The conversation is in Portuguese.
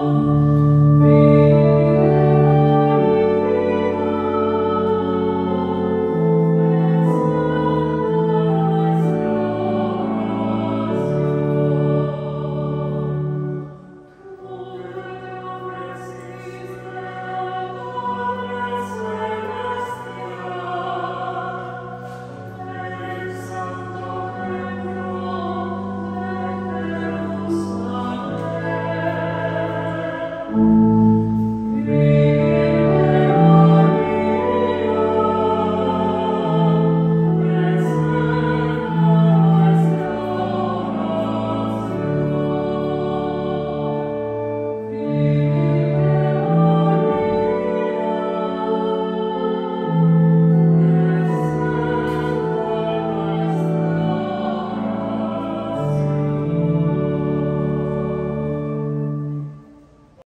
Música